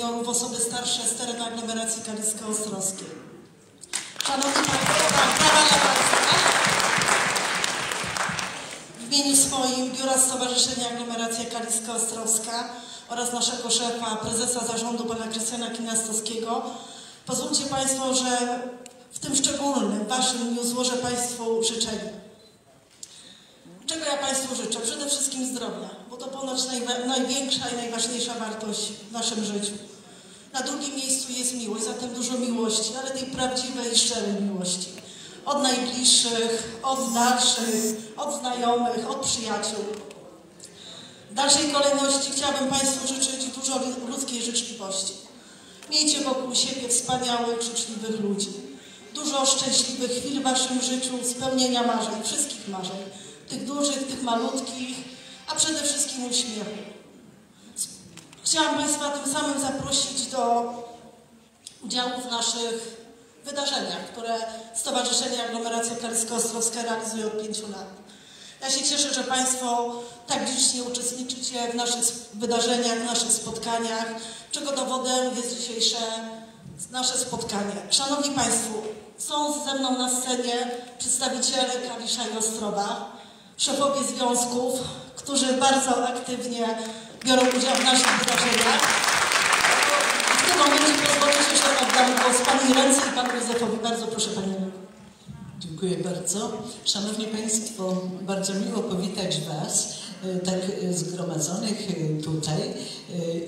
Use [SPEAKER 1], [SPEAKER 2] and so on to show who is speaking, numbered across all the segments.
[SPEAKER 1] seniorów, osoby starsze z terenu aglomeracji kalisko-ostrowskiej. Szanowni Państwo, tak, brawa dla Państwa. W imieniu swoim Biura Stowarzyszenia Aglomeracja Kalisko-Ostrowska oraz naszego szefa, prezesa zarządu pana Krystiana Kinastowskiego pozwólcie Państwo, że w tym szczególnym Waszym dniu złożę Państwu życzenia. Czego ja Państwu życzę? Przede wszystkim zdrowia, bo to ponoć największa i najważniejsza wartość w naszym życiu. Na drugim miejscu jest miłość, zatem dużo miłości, ale tej prawdziwej szczerej miłości. Od najbliższych, od dalszych, od znajomych, od przyjaciół. W dalszej kolejności chciałabym Państwu życzyć dużo ludzkiej życzliwości. Miejcie wokół siebie wspaniałych, życzliwych ludzi. Dużo szczęśliwych chwil w Waszym życiu, spełnienia marzeń, wszystkich marzeń. Tych dużych, tych malutkich, a przede wszystkim uśmiechu. Chciałam Państwa tym samym zaprosić do udziału w naszych wydarzeniach, które Stowarzyszenie Aglomeracja Kalisko-Ostrowska realizuje od pięciu lat. Ja się cieszę, że Państwo tak licznie uczestniczycie w naszych wydarzeniach, w naszych spotkaniach, czego dowodem jest dzisiejsze nasze spotkanie. Szanowni Państwo, są ze mną na scenie przedstawiciele Kalisza i Ostrowa, szefowie związków, którzy bardzo aktywnie biorą udział w naszych wydarzeniach. W tym momencie pozwolicie, że oddam głos Pani Ręce i Panu Józefowi. Bardzo proszę Pani.
[SPEAKER 2] Dziękuję bardzo. Szanowni Państwo, bardzo miło powitać Was, e, tak e, zgromadzonych e, tutaj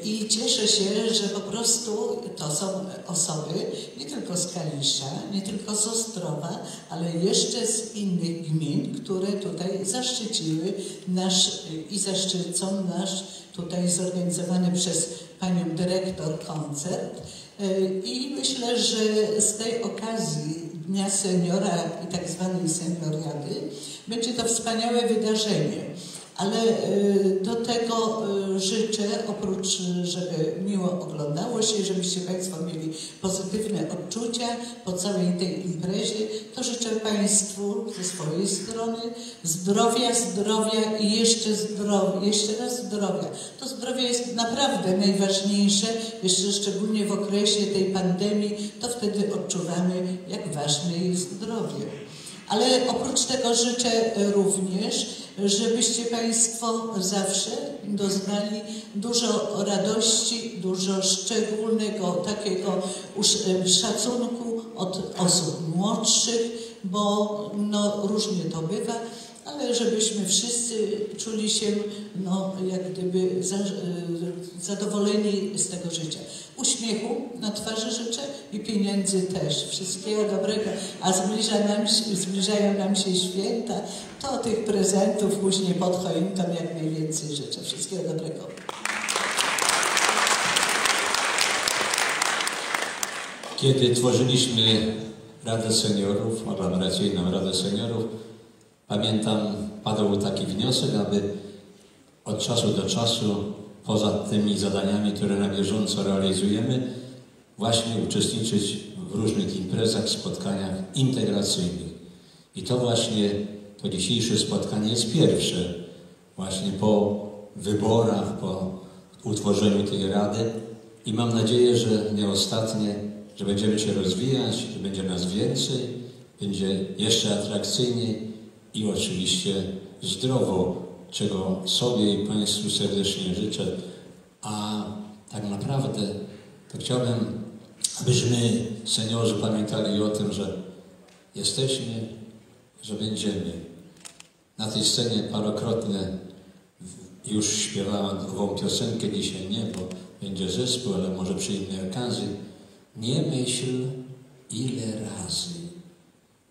[SPEAKER 2] i cieszę się, że po prostu to są osoby nie tylko z Kalisza, nie tylko z Ostrowa, ale jeszcze z innych gmin, które tutaj zaszczyciły nasz i zaszczycą nasz tutaj zorganizowany przez Panią Dyrektor koncert. E, I myślę, że z tej okazji Dnia Seniora i tak zwanej senioriady będzie to wspaniałe wydarzenie. Ale e, do tego e, życzę, oprócz, żeby miło oglądało się, żebyście Państwo mieli pozytywne odczucia po całej tej imprezie, to życzę Państwu ze swojej strony zdrowia, zdrowia i jeszcze zdrowia, jeszcze raz zdrowia. To zdrowie jest naprawdę najważniejsze, jeszcze szczególnie w okresie tej pandemii, to wtedy odczuwamy, jak ważne jest zdrowie. Ale oprócz tego życzę również, żebyście Państwo zawsze doznali dużo radości, dużo szczególnego takiego szacunku od osób młodszych, bo no, różnie to bywa, ale żebyśmy wszyscy czuli się no, jak gdyby e, zadowoleni z tego życia. Uśmiechu na twarzy życzę i pieniędzy też. Wszystkiego dobrego. A zbliża nam się, zbliżają nam się święta, to tych prezentów później pod choinką jak najwięcej życzę. Wszystkiego dobrego.
[SPEAKER 3] Kiedy tworzyliśmy Radę Seniorów, aglomeracyjną Radę Seniorów, pamiętam, padł taki wniosek, aby od czasu do czasu, poza tymi zadaniami, które na bieżąco realizujemy, właśnie uczestniczyć w różnych imprezach, spotkaniach integracyjnych. I to właśnie, to dzisiejsze spotkanie jest pierwsze, właśnie po wyborach, po utworzeniu tej Rady i mam nadzieję, że nie ostatnie, że będziemy się rozwijać, że będzie nas więcej, będzie jeszcze atrakcyjniej i oczywiście zdrowo, czego sobie i Państwu serdecznie życzę. A tak naprawdę to chciałbym, abyśmy seniorzy pamiętali o tym, że jesteśmy, że będziemy. Na tej scenie parokrotnie już śpiewałem drugą piosenkę, dzisiaj nie, bo będzie zespół, ale może przy innej okazji. Nie myśl, ile razy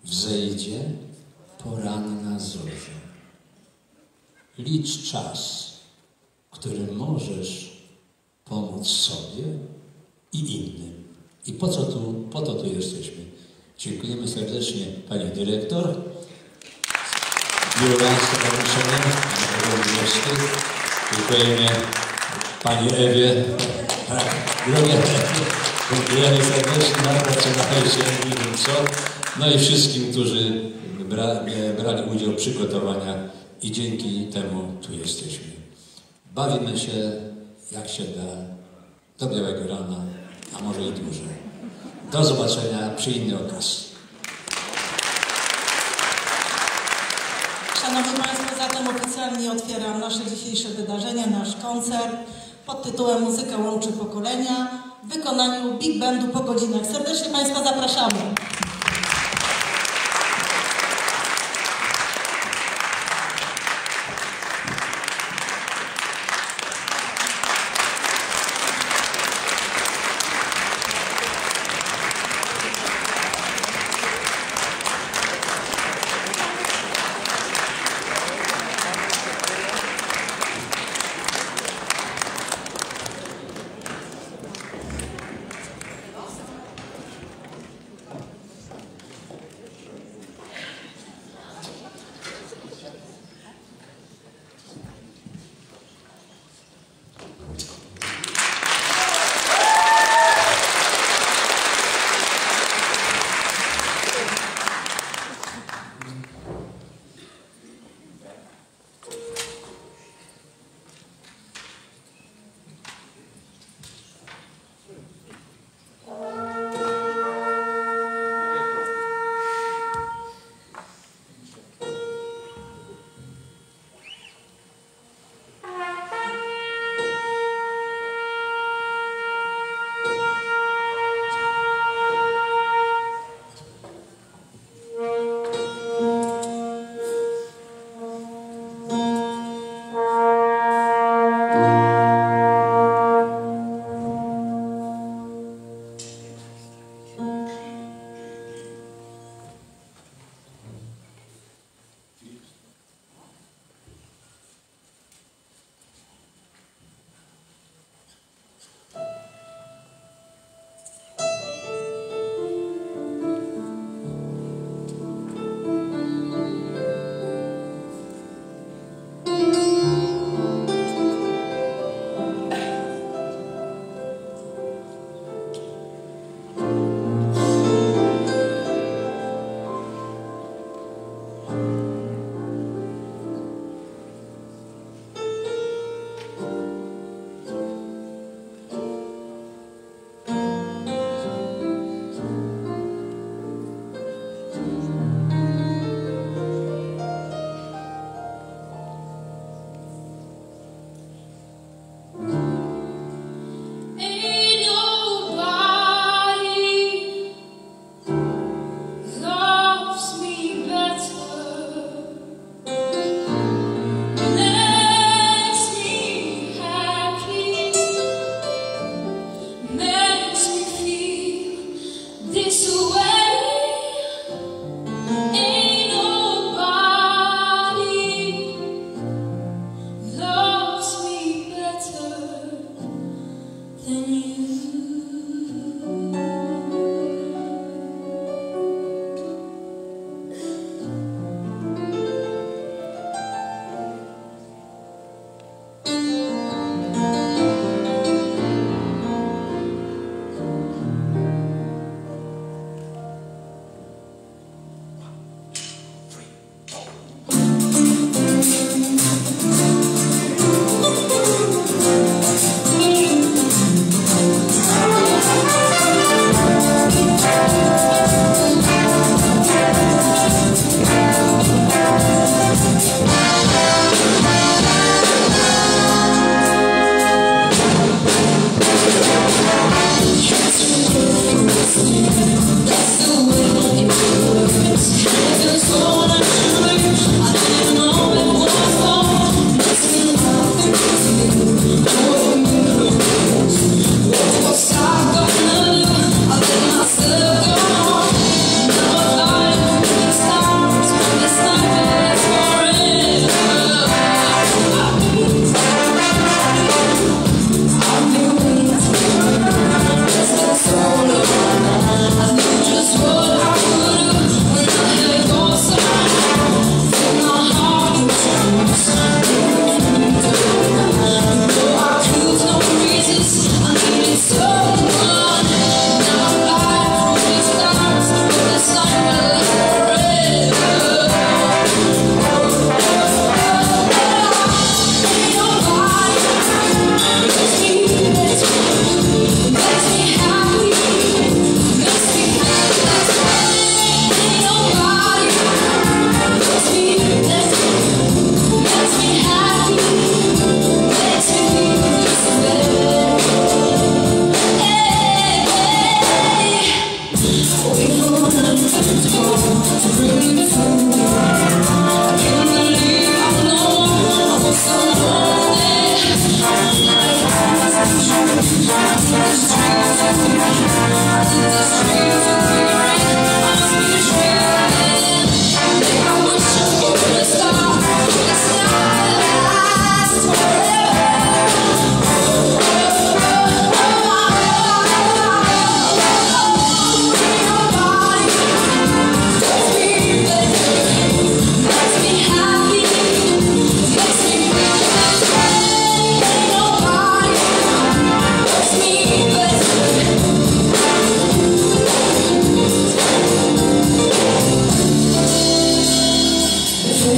[SPEAKER 3] wzejdzie poranna zorza. Licz czas, którym możesz pomóc sobie i innym. I po co tu, po to tu jesteśmy. Dziękujemy serdecznie Pani Dyrektor, Biura Stowarzyszenia, Dziękujemy Pani Ewie. Tak, Drogie dziękujemy serdecznie, naprawdę się nie wiem co. No i wszystkim, którzy bra, brali udział w przygotowaniach i dzięki temu tu jesteśmy. Bawimy się jak się da, do białego rana, a może i dłużej. Do zobaczenia przy innej okazji.
[SPEAKER 1] Szanowni Państwo, zatem oficjalnie otwieram nasze dzisiejsze wydarzenie, nasz koncert pod tytułem Muzyka łączy pokolenia w wykonaniu Big Bandu po godzinach. Serdecznie Państwa zapraszamy.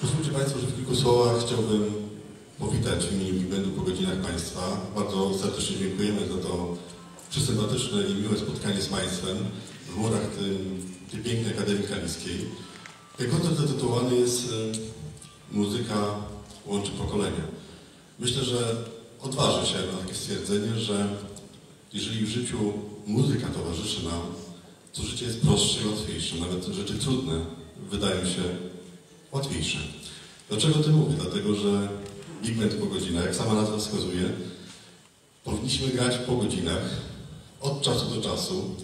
[SPEAKER 4] Pozwólcie Państwo, że w kilku słowach chciałbym powitać w imieniu Big Bandu po godzinach Państwa. Bardzo serdecznie dziękujemy za to przysympatyczne i miłe spotkanie z Państwem w murach tym, tej pięknej Akademii Kaliskiej. Ten koncert zatytułowany jest e, Muzyka łączy pokolenia. Myślę, że odważę się na takie stwierdzenie, że jeżeli w życiu muzyka towarzyszy nam, to życie jest prostsze i łatwiejsze. Nawet rzeczy trudne wydają się łatwiejsze. Dlaczego o tym mówię? Dlatego, że Big Band po godzinach, jak sama nazwa wskazuje, powinniśmy grać po godzinach, od czasu do czasu,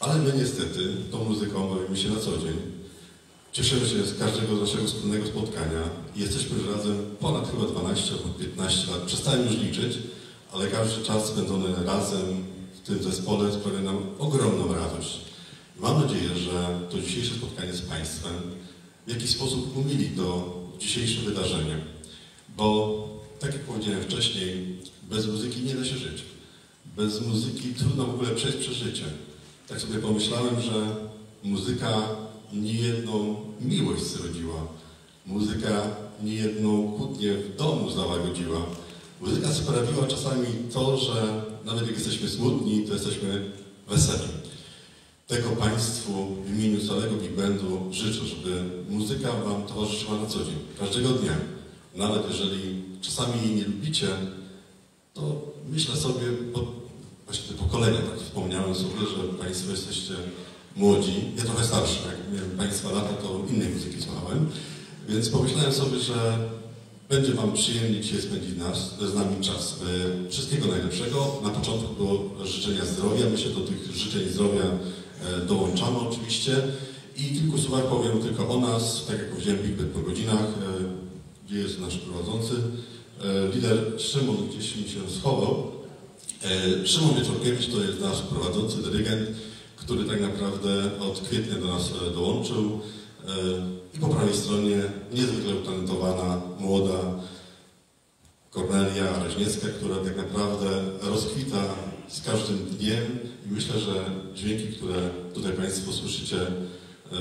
[SPEAKER 4] ale my niestety tą muzyką bawimy się na co dzień. Cieszymy się z każdego naszego wspólnego spotkania i jesteśmy już razem ponad chyba 12 albo 15 lat. Przestałem już liczyć, ale każdy czas spędzony razem w tym zespole sprawia nam ogromną radość. Mam nadzieję, że to dzisiejsze spotkanie z Państwem w jakiś sposób umili to dzisiejsze wydarzenie, bo tak jak powiedziałem wcześniej, bez muzyki nie da się żyć. Bez muzyki trudno w ogóle przejść przez życie. Tak sobie pomyślałem, że muzyka niejedną miłość zrodziła. Muzyka niejedną kłótnię w domu załagodziła. Muzyka sprawiła czasami to, że nawet jak jesteśmy smutni, to jesteśmy weseli. Tego Państwu w imieniu całego Big życzę, żeby muzyka Wam towarzyszyła na co dzień, każdego dnia. Nawet jeżeli czasami jej nie lubicie, to myślę sobie, bo właśnie te pokolenia, tak wspomniałem sobie, że Państwo jesteście młodzi, ja trochę starszy, jak miałem Państwa lata, to innej muzyki słuchałem, więc pomyślałem sobie, że będzie Wam przyjemnie dzisiaj spędzić nas, z nami czas. E, Wszystkiego najlepszego. Na początku było życzenia zdrowia. My się do tych życzeń zdrowia dołączamy oczywiście. I kilku słowach powiem tylko o nas. Tak jak powiedziałem, Big Band po godzinach. e, Gdzie jest nasz prowadzący? E, Lider Szymon gdzieś mi się schował. E, Szymon Wieczorkiewicz to jest nasz prowadzący, dyrygent, który tak naprawdę od kwietnia do nas e, dołączył. E, I po prawej stronie niezwykle utalentowana, młoda Kornelia Reźniecka, która tak naprawdę rozkwita z każdym dniem i myślę, że dźwięki, które tutaj Państwo słyszycie, e,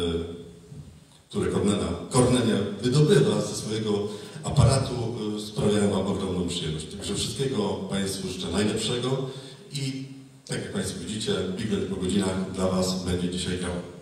[SPEAKER 4] które Kornelia, Kornelia wydobywa ze swojego aparatu, e, sprawiają Wam ogromną przyjemność. Także wszystkiego Państwu życzę najlepszego i tak jak Państwo widzicie, Big Band po godzinach dla Was będzie dzisiaj grał.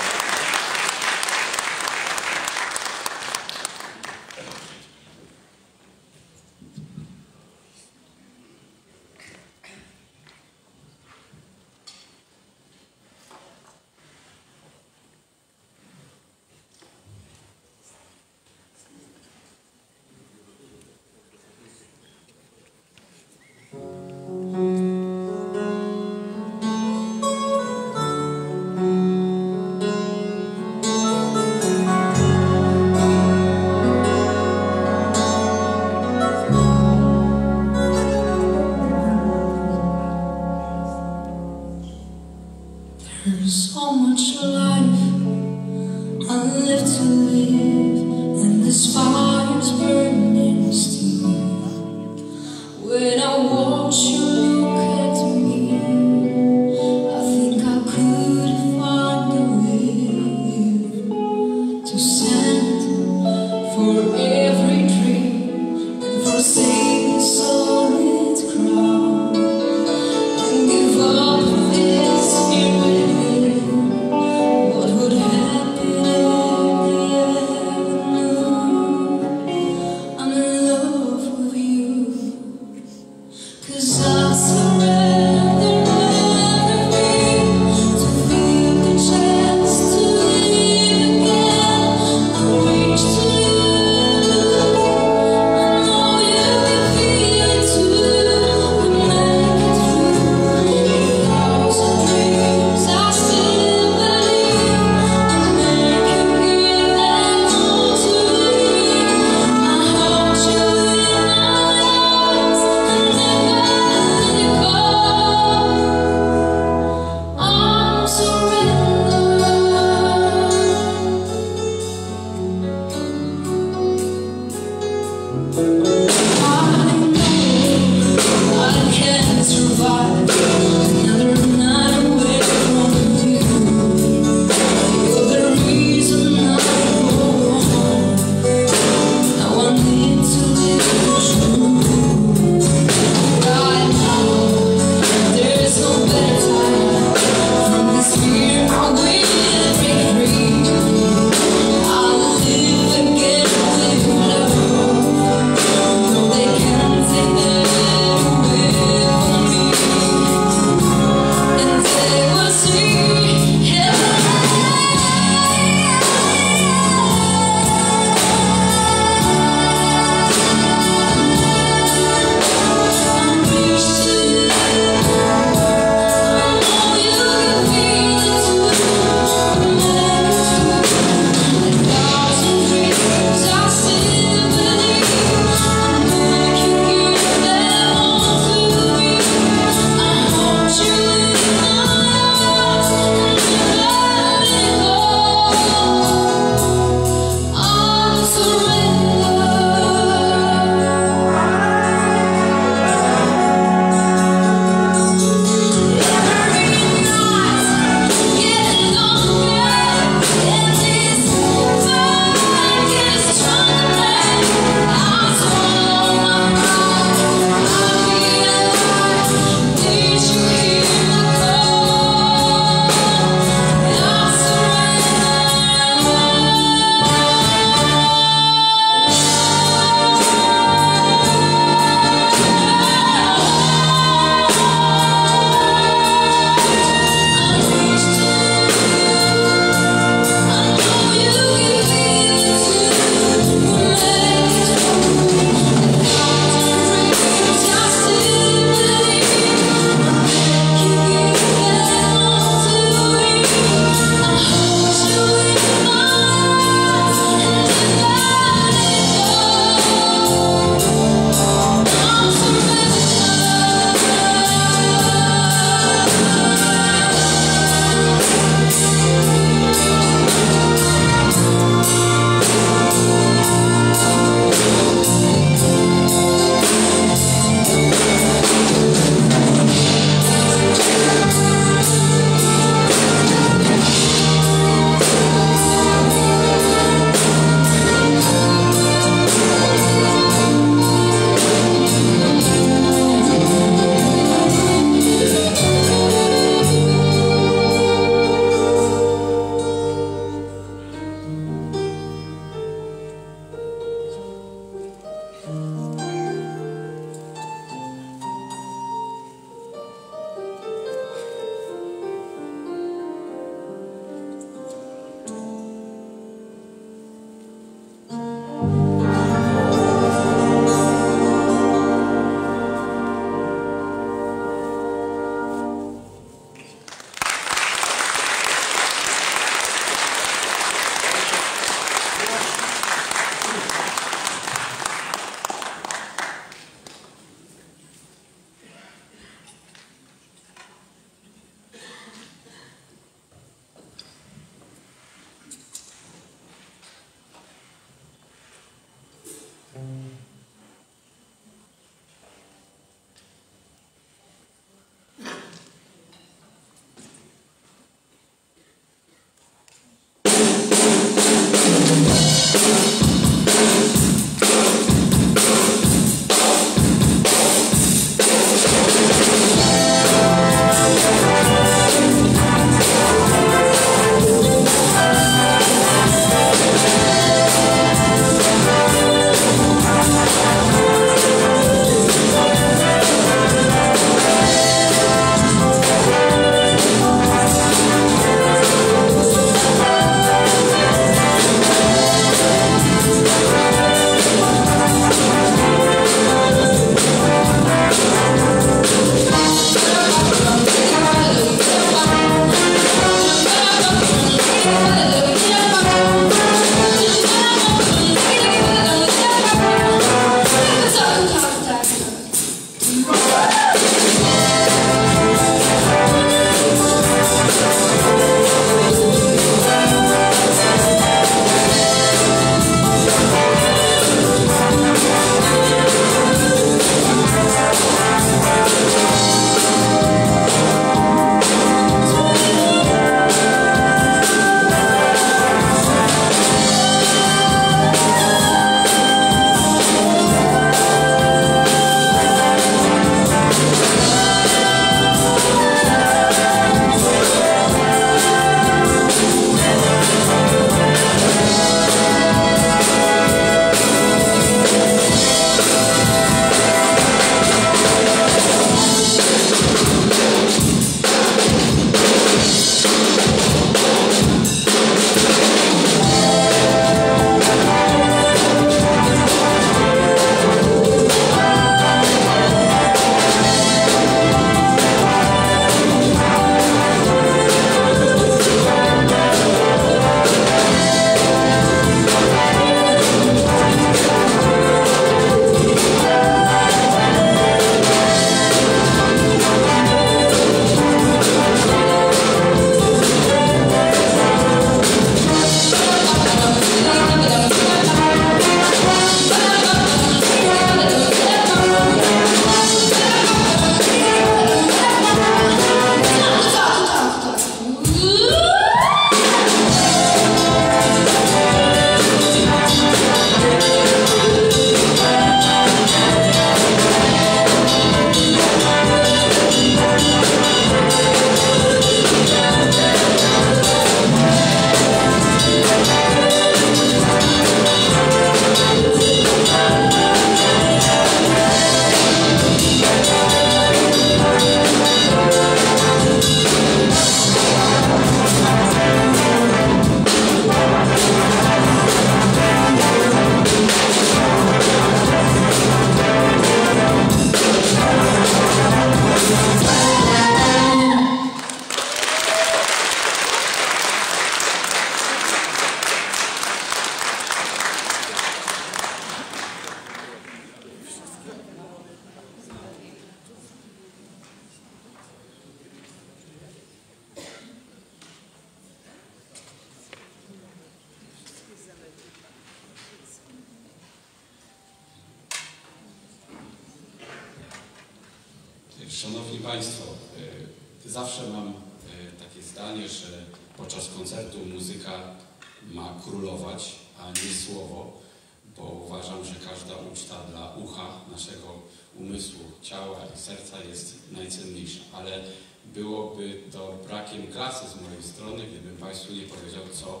[SPEAKER 5] Brakiem klasy z mojej strony, gdybym Państwu nie powiedział, co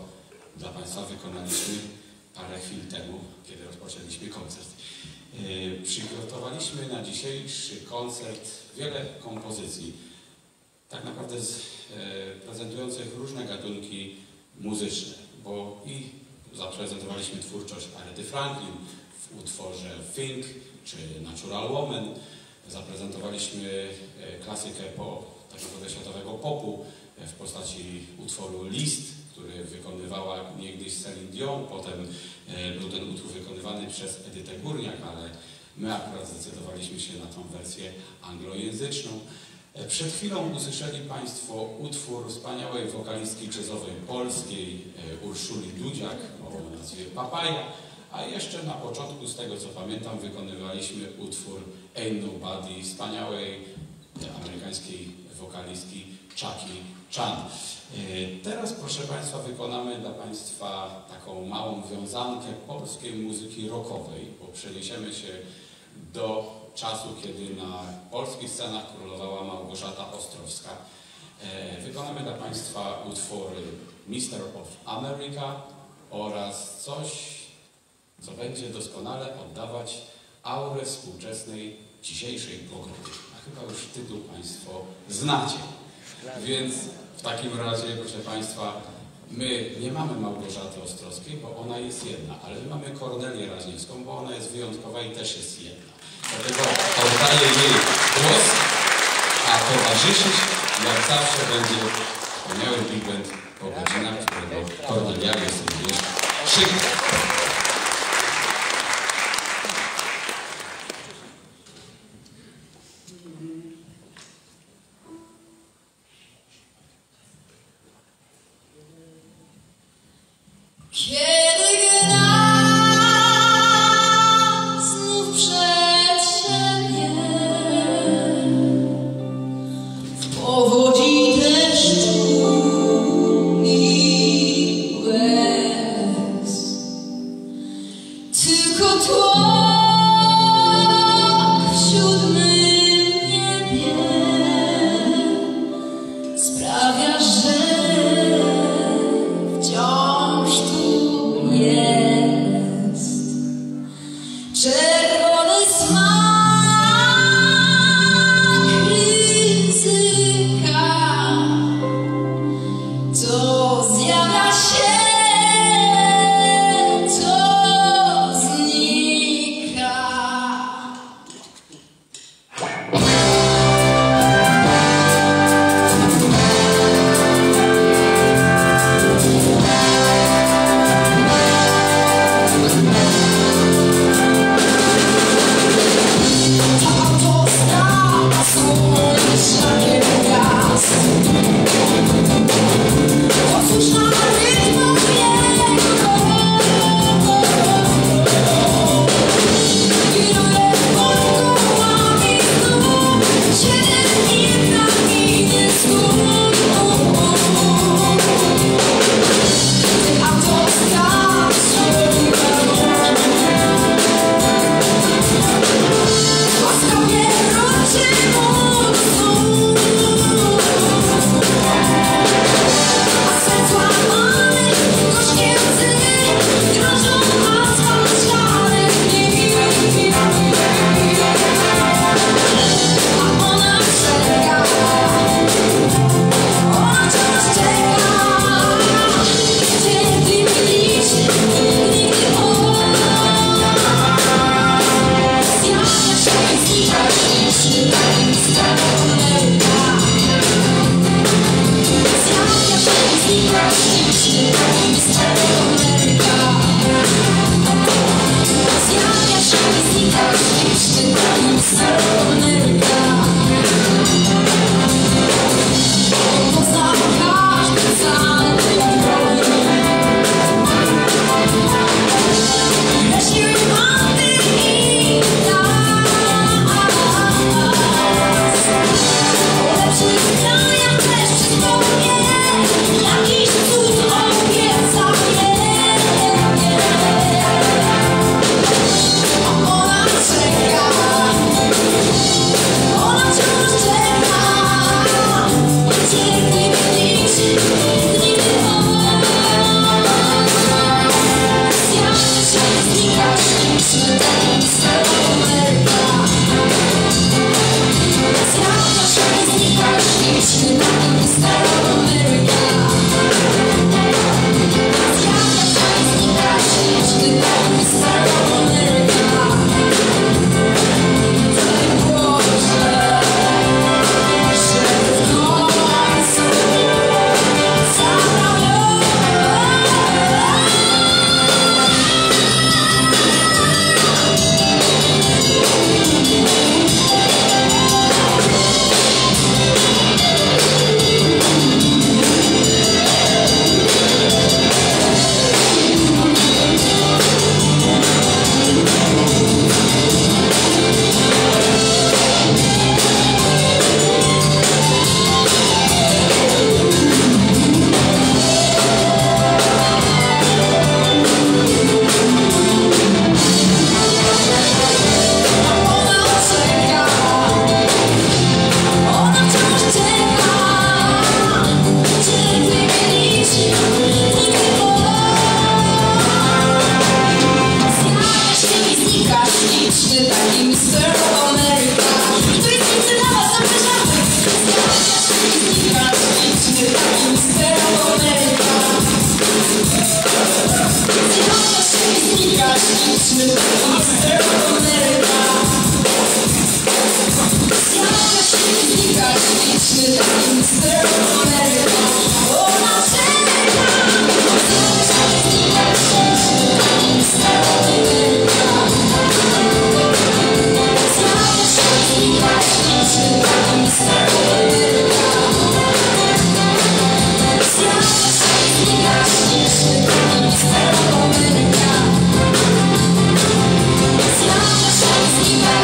[SPEAKER 5] dla Państwa wykonaliśmy parę chwil temu, kiedy rozpoczęliśmy koncert. Yy, Przygotowaliśmy na dzisiejszy koncert wiele kompozycji, tak naprawdę z, e, prezentujących różne gatunki muzyczne, bo i zaprezentowaliśmy twórczość Arety Franklin w utworze Think czy Natural Woman, zaprezentowaliśmy e, klasykę po, tak naprawdę światowego popu w postaci utworu List, który wykonywała niegdyś Celine Dion, potem e, był ten utwór wykonywany przez Edytę Górniak, ale my akurat zdecydowaliśmy się na tą wersję anglojęzyczną. E, Przed chwilą usłyszeli Państwo utwór wspaniałej wokalistki jazzowej polskiej e, Urszuli Dudziak o nazwie Papaja, a jeszcze na początku, z tego co pamiętam, wykonywaliśmy utwór Ain't Nobody wspaniałej e, amerykańskiej wokalistki Chucky Chan. E, Teraz, proszę Państwa, wykonamy dla Państwa taką małą wiązankę polskiej muzyki rockowej, bo przeniesiemy się do czasu, kiedy na polskich scenach królowała Małgorzata Ostrowska. E, Wykonamy dla Państwa utwory Mister of America oraz coś, co będzie doskonale oddawać aurę współczesnej, dzisiejszej pogody. A chyba już tytuł Państwo znacie. Więc w takim razie, proszę Państwa, my nie mamy Małgorzaty Ostrowskiej, bo ona jest jedna, ale my mamy Kornelię Raźniewską, bo ona jest wyjątkowa i też jest jedna. Dlatego oddaję jej głos, a towarzyszyć jak zawsze będzie wspaniały big po godzinach, którego Kornelia jest również przykład.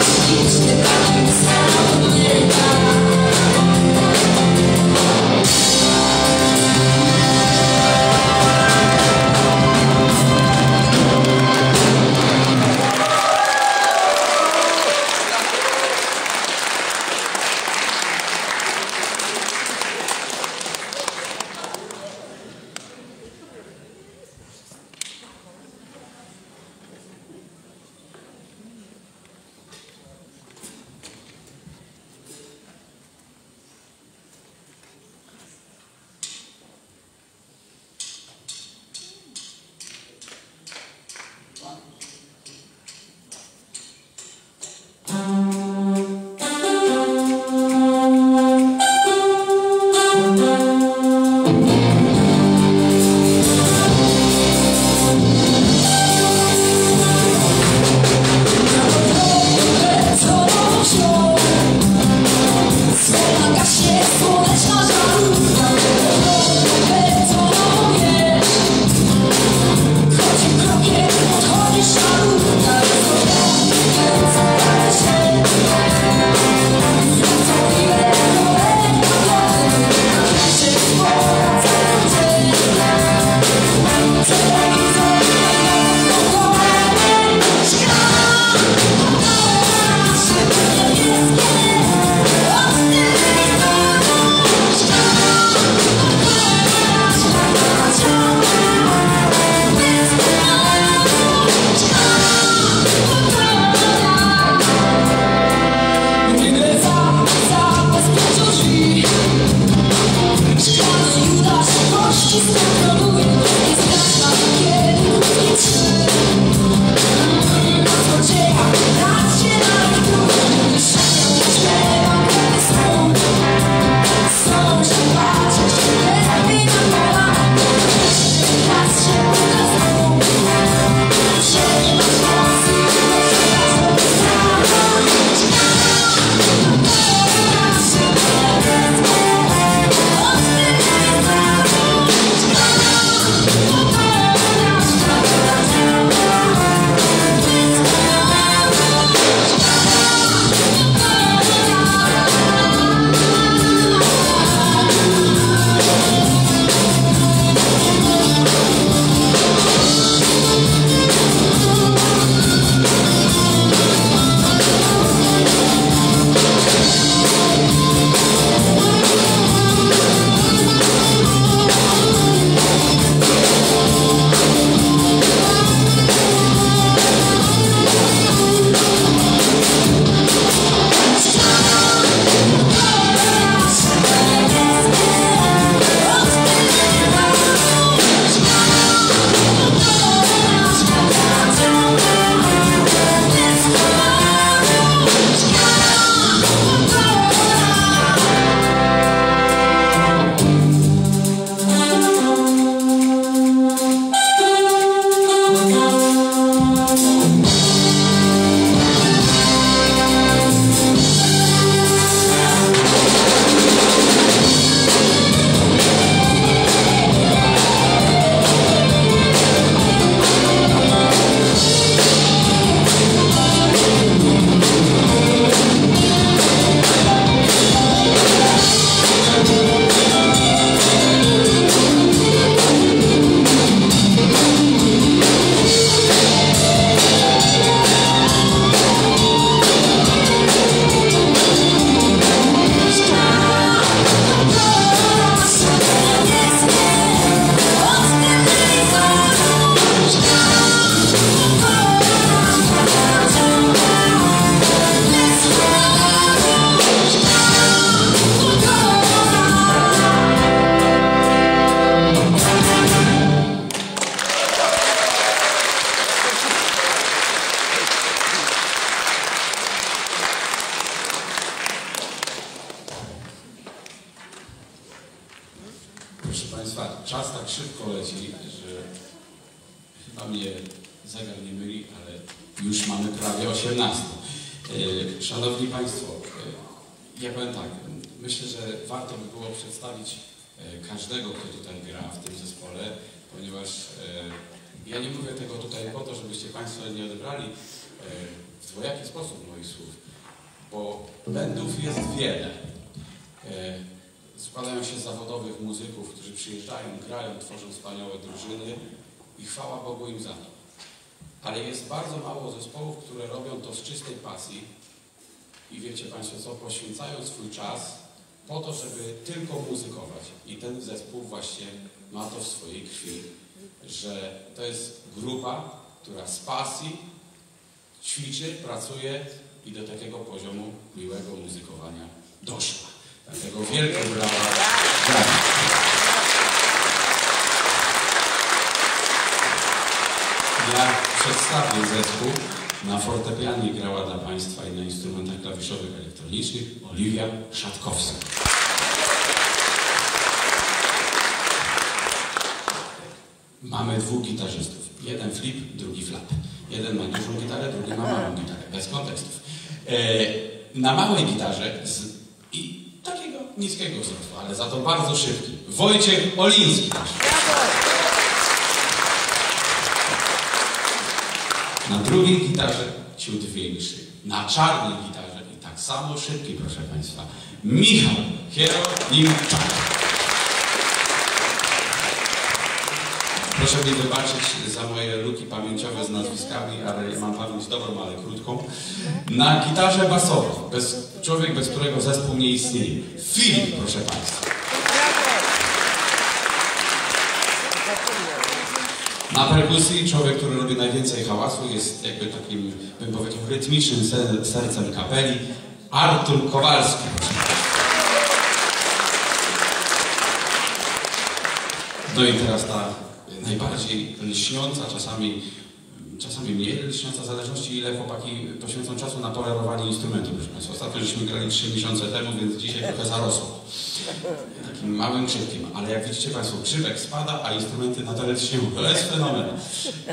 [SPEAKER 5] Houston. Tworzą wspaniałe drużyny i chwała Bogu im za to. Ale jest bardzo mało zespołów, które robią to z czystej pasji i wiecie Państwo co, poświęcają swój czas po to, żeby tylko muzykować. I ten zespół właśnie ma to w swojej krwi, że to jest grupa, która z pasji ćwiczy, pracuje i do takiego poziomu miłego muzykowania doszła. Dlatego wielkie brawa. Ja przedstawię zespół. Na fortepianie grała dla Państwa i na instrumentach klawiszowych elektronicznych Oliwia Szatkowska. Mamy dwóch gitarzystów. Jeden flip, drugi flap. Jeden ma dużą gitarę, drugi ma małą gitarę. Bez kontekstów. E, na małej gitarze z, i takiego niskiego wzrostu, ale za to bardzo szybki. Wojciech Oliński. Na drugiej gitarze ciut większy. Na czarnej gitarze i tak samo szybki, proszę Państwa. Michał Hieronimczak. Proszę mi wybaczyć za moje luki pamięciowe z nazwiskami, ale ja mam pamięć dobrą, ale krótką. Na gitarze basowej, bez, człowiek, bez którego zespół nie istnieje. Filip, proszę Państwa. Na perkusji człowiek, który robi najwięcej hałasu, jest jakby takim, bym powiedział, rytmicznym ser- sercem kapeli. Artur Kowalski. No i teraz ta najbardziej lśniąca, czasami, czasami mniej lśniąca, w zależności ile chłopaki poświęcą czasu na polerowanie instrumentu. Ostatnio żeśmy grali 3 miesiące temu, więc dzisiaj trochę zarosło. Takim małym krzywkiem, ale jak widzicie Państwo, krzywek spada, a instrumenty nadal lśnią. To jest fenomen.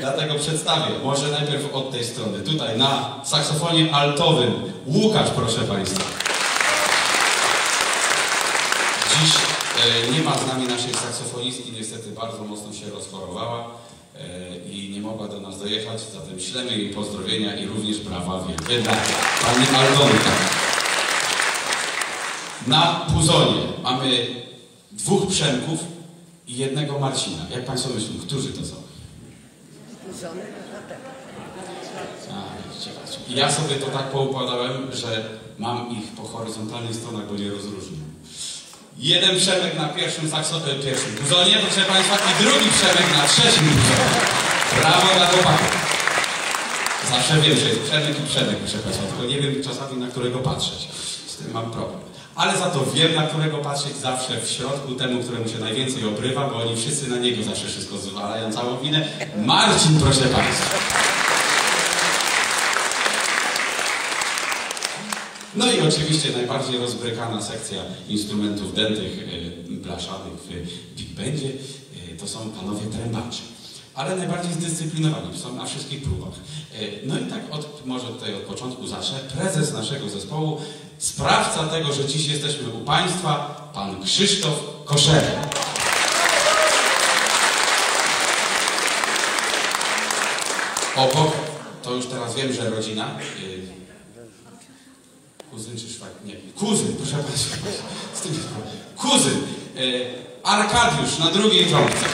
[SPEAKER 5] Dlatego przedstawię, może najpierw od tej strony. Tutaj na saksofonie altowym Łukasz, proszę Państwa. Dziś e, nie ma z nami naszej saksofonistki, niestety bardzo mocno się rozchorowała i nie mogła do nas dojechać, zatem ślemy jej pozdrowienia i również brawa wielkie dla pani Aldonka. Na Puzonie mamy dwóch Przemków i jednego Marcina. Jak Państwo myślą, którzy to są? A, widzicie Państwo. I ja sobie to tak poukładałem, że mam ich po horyzontalnych stronach, bo nie rozróżniam. Jeden Przemek na pierwszym sakso, e, pierwszym puzonie, proszę Państwa, i drugi Przemek na trzecim puzonie. Brawo dla chłopaków. Zawsze wiem, że jest Przemek i Przemek, proszę Państwa, tylko nie wiem czasami na którego patrzeć. Z tym mam problem. Ale za to wiem, na którego patrzeć zawsze w środku, temu, któremu się najwięcej obrywa, bo oni wszyscy na niego zawsze wszystko zwalają, całą winę. Marcin, proszę Państwa. No i oczywiście najbardziej rozbrykana sekcja instrumentów dętych, e, blaszanych w Big Bandzie e, to są panowie trębacze. Ale najbardziej zdyscyplinowani, są na wszystkich próbach. E, No i tak od, może tutaj od początku zacznę. Prezes naszego zespołu, sprawca tego, że dziś jesteśmy u Państwa, pan Krzysztof Koszera. Obok, to już teraz wiem, że rodzina, y, Kuzyn czy szwag? Nie. Kuzyn, proszę Państwa. Z tym. Kuzyn. E, Arkadiusz na drugiej trąbce.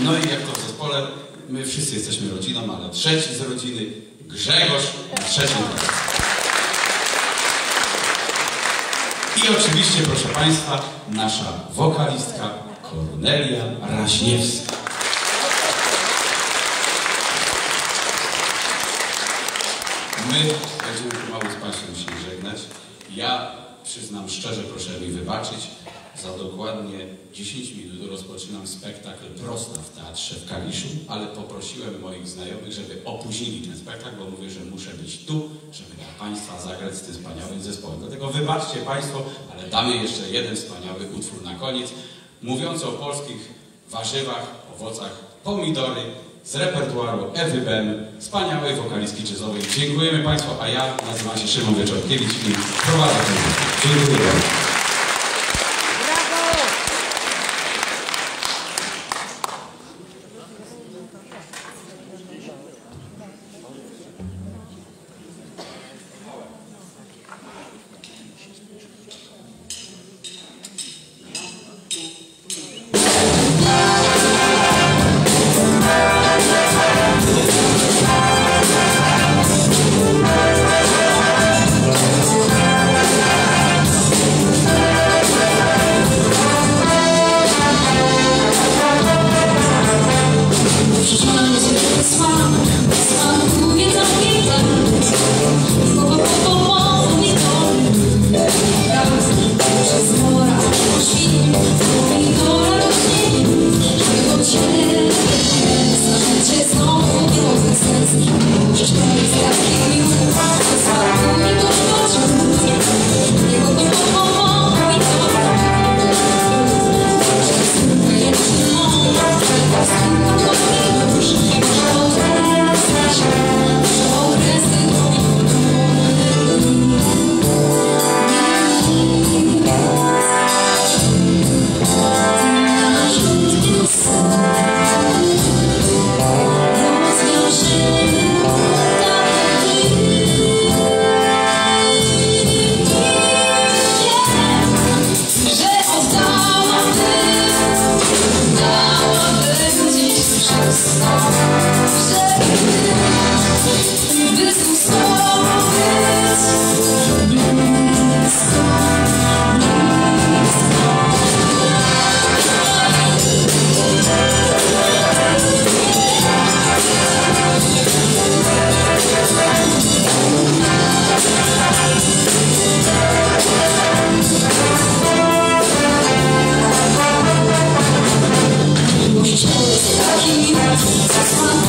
[SPEAKER 5] No i jak to w zespole, my wszyscy jesteśmy rodziną, ale trzeci z rodziny, Grzegorz na trzecim. I oczywiście, proszę Państwa, nasza wokalistka Kornelia Raśniewska. My będziemy pomału z Państwem się żegnać. Ja przyznam szczerze, proszę mi wybaczyć, za dokładnie 10 minut rozpoczynam spektakl Prosta w Teatrze w Kaliszu, ale poprosiłem moich znajomych, żeby opóźnili ten spektakl, bo mówię, że muszę być tu, żeby dla Państwa zagrać z tym wspaniałym zespołem. Dlatego wybaczcie Państwo, ale
[SPEAKER 6] damy jeszcze jeden wspaniały utwór na koniec, mówiący o polskich warzywach, owocach, pomidory z repertuaru Ewy Bem, wspaniałej wokalistki jazzowej. Dziękujemy Państwu, a ja nazywam się Szymon Wieczorkiewicz i prowadzę ten Dziękuję.
[SPEAKER 7] chose. I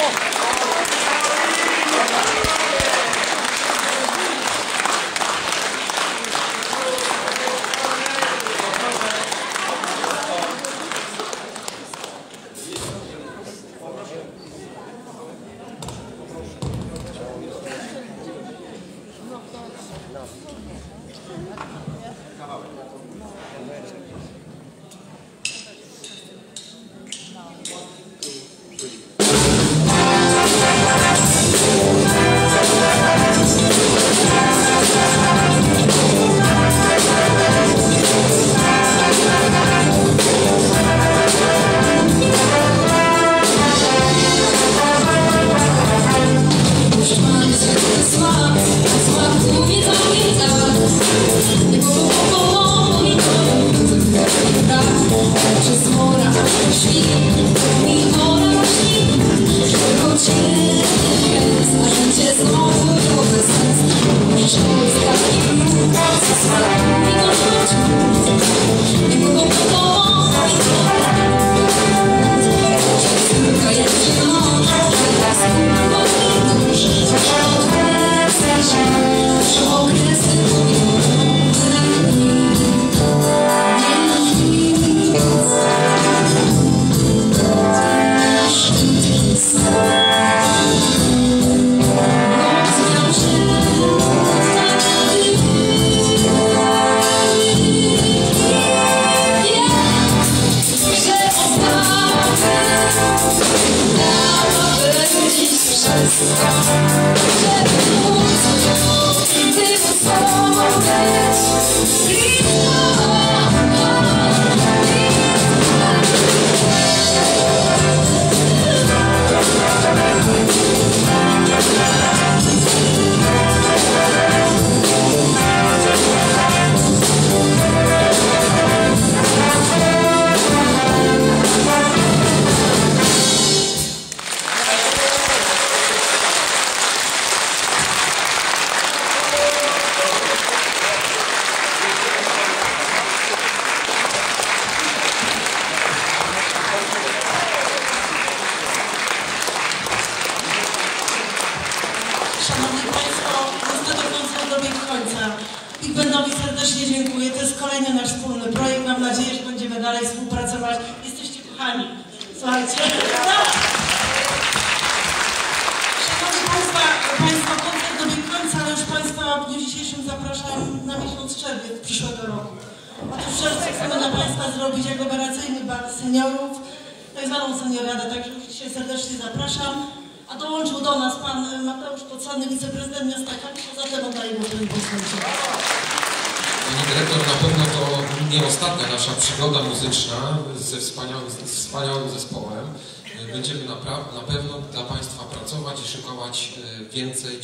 [SPEAKER 7] Now.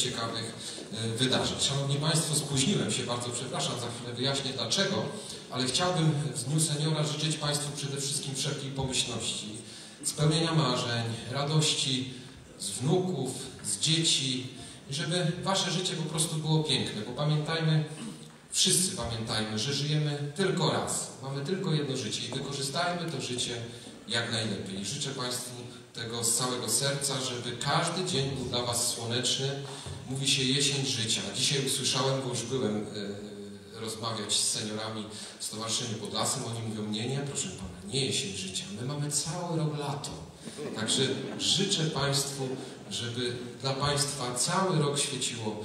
[SPEAKER 7] Ciekawych e, wydarzeń. Szanowni Państwo, spóźniłem się bardzo, przepraszam, za chwilę wyjaśnię dlaczego, ale chciałbym w Dniu Seniora życzyć Państwu przede wszystkim wszelkiej pomyślności, spełnienia marzeń, radości z wnuków, z dzieci i żeby Wasze życie po prostu było piękne, bo pamiętajmy, Wszyscy pamiętajmy, że żyjemy tylko raz. Mamy tylko jedno życie i wykorzystajmy to życie jak najlepiej. Życzę Państwu tego z całego serca, żeby każdy dzień był dla Was słoneczny. Mówi się jesień życia. Dzisiaj usłyszałem, bo już byłem e, rozmawiać z seniorami w Stowarzyszeniu pod Lasem. Oni mówią, nie, nie, proszę Pana, nie jesień życia. My mamy cały rok lato. Także życzę Państwu, żeby dla Państwa cały rok świeciło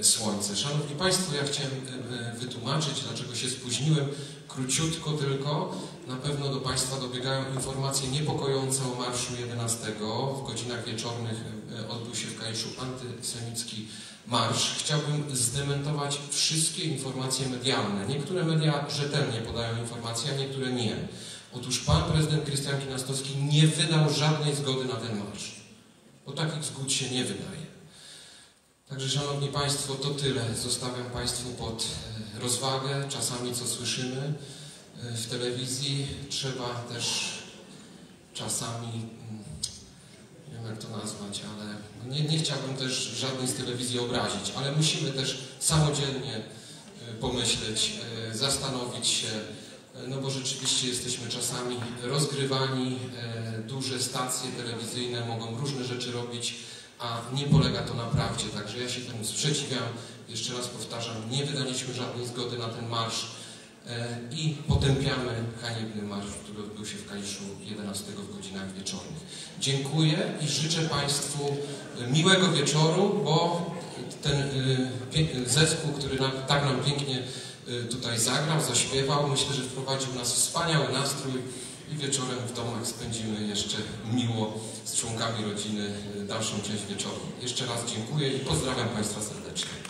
[SPEAKER 7] e, słońce. Szanowni Państwo, ja chciałem e, wytłumaczyć, dlaczego się spóźniłem. Króciutko tylko. Na pewno do Państwa dobiegają informacje niepokojące o marszu 11. W godzinach wieczornych e, odbył się w Kaliszu antysemicki marsz. Chciałbym zdementować wszystkie informacje medialne. Niektóre media rzetelnie podają informacje, a niektóre nie. Otóż Pan Prezydent Krystian Kinastowski nie wydał żadnej zgody na ten marsz. Bo takich zgód się nie wydaje. Także Szanowni Państwo, to tyle. Zostawiam Państwu pod e, rozwagę, czasami co słyszymy e, w telewizji. Trzeba też czasami, mm, nie wiem jak to nazwać, ale nie, nie chciałbym też żadnej z telewizji obrazić, ale musimy też samodzielnie e, pomyśleć, e, zastanowić się, no bo rzeczywiście jesteśmy czasami rozgrywani, duże stacje telewizyjne mogą różne rzeczy robić, a nie polega to na prawdzie, także ja się temu sprzeciwiam. Jeszcze raz powtarzam, nie wydaliśmy żadnej zgody na ten marsz e, i potępiamy haniebny marsz, który odbył się w Kaliszu 11 w godzinach wieczornych. Dziękuję i życzę Państwu miłego wieczoru, bo ten e, zespół, który tak nam pięknie e, tutaj zagrał, zaśpiewał, myślę, że wprowadził nas w wspaniały nastrój i wieczorem w domach spędzimy jeszcze miło z członkami rodziny dalszą część wieczoru. Jeszcze raz dziękuję i pozdrawiam Państwa serdecznie.